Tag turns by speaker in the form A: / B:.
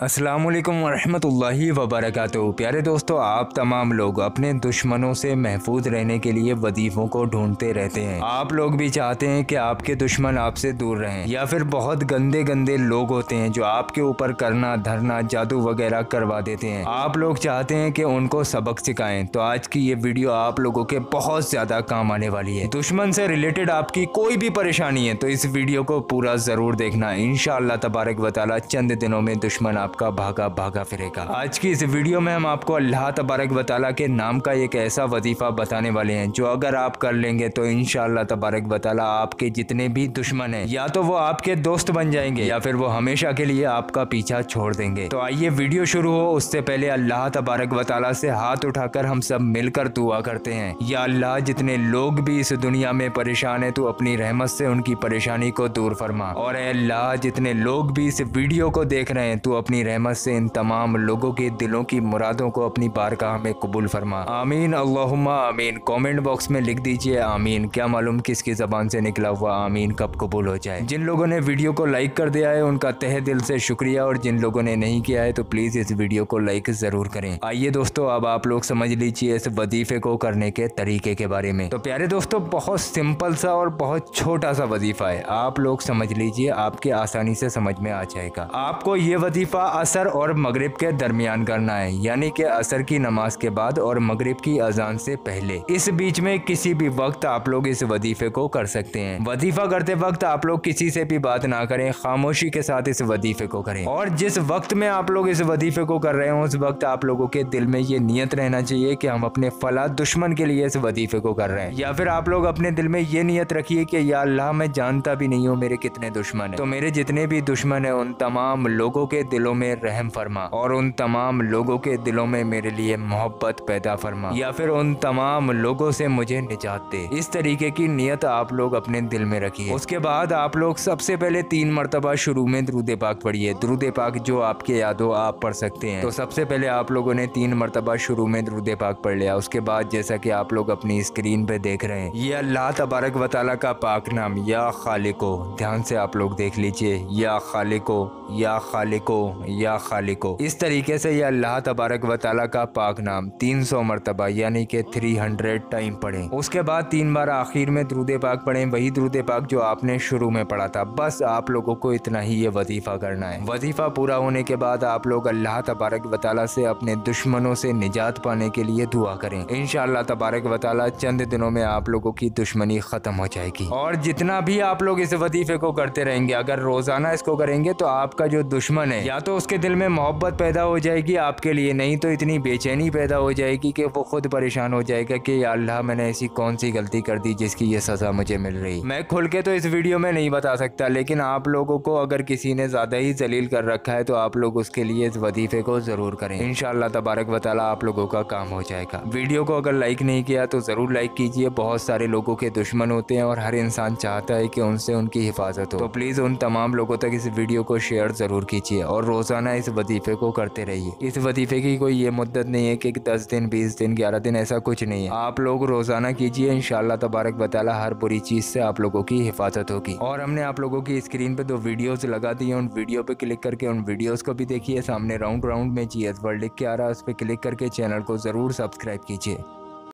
A: अस्सलाम वालेकुम रहमतुल्लाहि व बरकातुहू प्यारे दोस्तों, आप तमाम लोग अपने दुश्मनों से महफूज रहने के लिए वजीफ़ों को ढूंढते रहते हैं। आप लोग भी चाहते हैं कि आपके दुश्मन आपसे दूर रहें, या फिर बहुत गंदे गंदे लोग होते हैं जो आपके ऊपर करना, धरना, जादू वगैरह करवा देते हैं। आप लोग चाहते हैं कि उनको सबक सिखाएँ तो आज की ये वीडियो आप लोगों के बहुत ज़्यादा काम आने वाली है। दुश्मन से रिलेटेड आपकी कोई भी परेशानी है तो इस वीडियो को पूरा ज़रूर देखना। इन तबारक वाली चंद दिनों में दुश्मन आप आपका भागा भागा फिरेगा। आज की इस वीडियो में हम आपको अल्लाह तबारक वाली के नाम का एक ऐसा वजीफा बताने वाले हैं, जो अगर आप कर लेंगे तो इन तबारक वाली आपके जितने भी दुश्मन है, या तो वो आपके दोस्त बन जाएँगे, या फिर वो हमेशा के लिए आपका पीछा छोड़ देंगे। तो आइए वीडियो शुरू हो, उससे पहले अल्लाह तबारक वाली से हाथ उठाकर हम सब मिलकर दुआ करते हैं। या अल्लाह, जितने लोग भी इस दुनिया में परेशान है तो अपनी रहमत से उनकी परेशानी को दूर फरमा। और अल्लाह, जितने लोग भी इस वीडियो को देख रहे हैं, तू अपनी रहमत से इन तमाम लोगों के दिलों की मुरादों को अपनी बारगाह में कबूल फरमा। आमीन, अल्लाहुम्मा आमीन। कमेंट बॉक्स में लिख दीजिए आमीन। क्या मालूम किसकी जबान से निकला हुआ आमीन कब कबूल हो जाए। जिन लोगों ने वीडियो को लाइक कर दिया है, उनका तह दिल से शुक्रिया। और जिन लोगों ने नहीं किया है तो प्लीज़ इस वीडियो को लाइक ज़रूर करें। आइए दोस्तों, अब आप लोग समझ लीजिए इस वजीफे को करने के तरीके के बारे में। तो प्यारे दोस्तों, बहुत सिंपल सा और बहुत छोटा सा वजीफा है। आप लोग समझ लीजिए, आपके आसानी से समझ में आ जाएगा। आपको ये वजीफा असर और मगरिब के दरमियान करना है, यानी कि असर की नमाज़ के बाद और मगरिब की अजान से पहले। इस बीच में किसी भी वक्त आप लोग इस वजीफे को कर सकते हैं। वजीफा करते वक्त आप लोग किसी से भी बात ना करें, खामोशी के साथ इस वजीफे को करें। और जिस वक्त में आप लोग इस वजीफे को कर रहे हो, उस वक्त आप लोगों के दिल में ये नियत रहना चाहिए कि हम अपने फला दुश्मन के लिए इस वजीफे को कर रहे हैं। या फिर आप लोग अपने दिल में ये नियत रखिए कि, या अल्लाह, मैं जानता भी नहीं हूँ मेरे कितने दुश्मन है। तो मेरे जितने भी दुश्मन है, उन तमाम लोगों के दिलों में रहम फरमा और उन तमाम लोगों के दिलों में मेरे लिए मोहब्बत पैदा फरमा। या फिर उन तमाम लोगों से मुझे निजात दे। इस तरीके की नियत आप लोग अपने दिल में रखिए। उसके बाद आप लोग सबसे पहले तीन मरतबा शुरू में द्रुद पाक पढ़िए। द्रुद पाक जो आपके याद आप पढ़ सकते हैं। तो सबसे पहले आप लोगों ने तीन मरतबा शुरू में द्रुद पाक पढ़ लिया। उसके बाद जैसा कि आप लोग अपनी स्क्रीन पे देख रहे हैं। ये अल्लाह तबारक वाली का पाक नाम या खालिको। ध्यान से आप लोग देख लीजिए। या खालिको या खालिको। या खालिको। इस तरीके से ये अल्लाह तबारक व का पाक नाम 300 मरतबा, यानी कि 300 टाइम पढ़ें। उसके बाद तीन बार आखिर में द्रुद पाक पढ़ें, वही द्रुद पाक जो आपने शुरू में पढ़ा था। बस आप लोगों को इतना ही ये वजीफ़ा करना है। वजीफ़ा पूरा होने के बाद आप लोग अल्लाह तबारक व ताली से अपने दुश्मनों से निजात पाने के लिए दुआ करें। इन तबारक व चंद दिनों में आप लोगों की दुश्मनी ख़त्म हो जाएगी। और जितना भी आप लोग इस वजीफ़े को करते रहेंगे, अगर रोज़ाना इसको करेंगे तो आपका जो दुश्मन है, या तो उसके दिल में मोहब्बत पैदा हो जाएगी आपके लिए। नहीं तो इतनी बेचैनी पैदा हो जाएगी कि वो खुद परेशान हो जाएगा कि अल्लाह, मैंने ऐसी कौन सी गलती कर दी जिसकी ये सज़ा मुझे मिल रही मैं खुल के तो इस वीडियो में नहीं बता सकता, लेकिन आप लोगों को अगर किसी ने ज़्यादा ही जलील कर रखा है तो आप लोग उसके लिए इस वजीफ़े को ज़रूर करें। इन तबारक वाली आप लोगों का काम हो जाएगा। वीडियो को अगर लाइक नहीं किया तो ज़रूर लाइक कीजिए। बहुत सारे लोगों के दुश्मन होते हैं और हर इंसान चाहता है कि उनसे उनकी हिफाजत हो। तो प्लीज़ उन तमाम लोगों तक इस वीडियो को शेयर ज़रूर कीजिए और रोज़ाना इस वजीफ़े को करते रहिए। इस वजीफ़े की कोई ये मुद्दत नहीं है कि दस दिन, बीस दिन, ग्यारह दिन ऐसा कुछ नहीं है। आप लोग रोज़ाना कीजिए इन तबारक बताला हर बुरी चीज़ से आप लोगों की हिफाजत होगी। और हमने आप लोगों की स्क्रीन पे दो वीडियोज़ लगा दी है। उन वीडियो पे क्लिक करके उन वीडियोज़ को भी देखिए। सामने राउंड राउंड में जी एस वर्ल्ड लिख के आ रहा है उस पर क्लिक करके चैनल को ज़रूर सब्सक्राइब कीजिए।